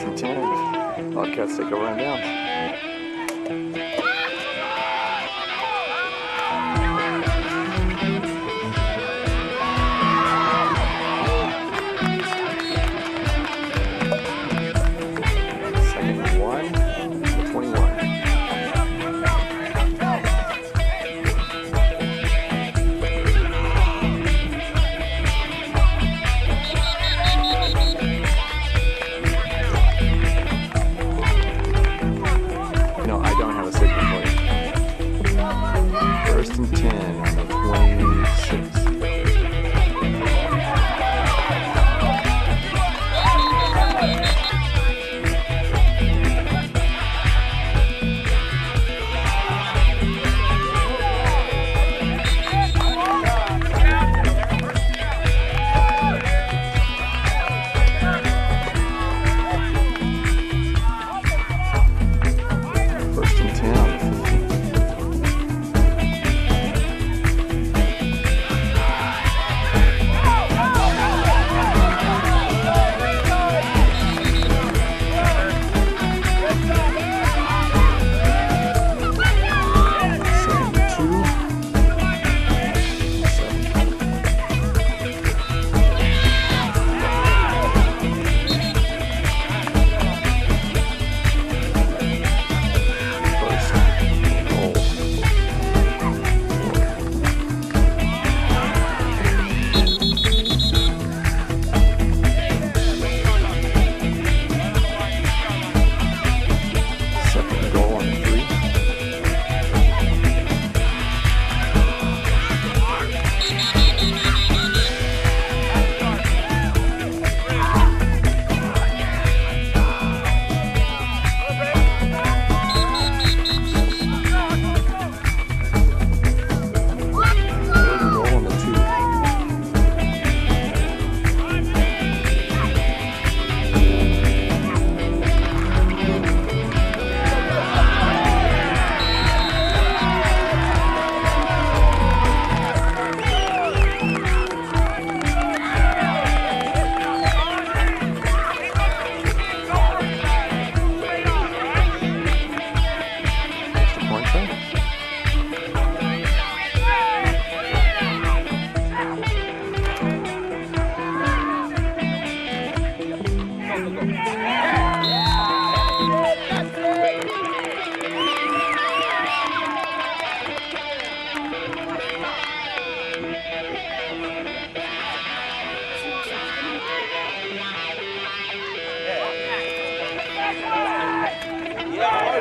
Jackson cats take a run down. content.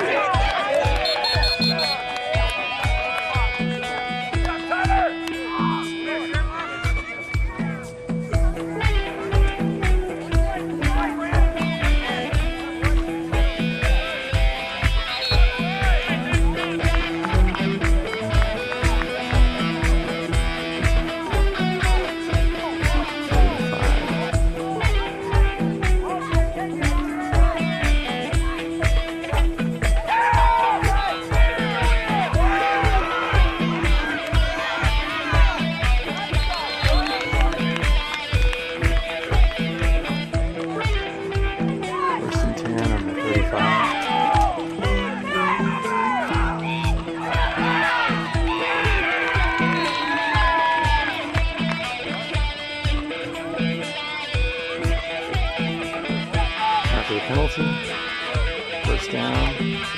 Yeah. First down.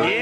Yeah.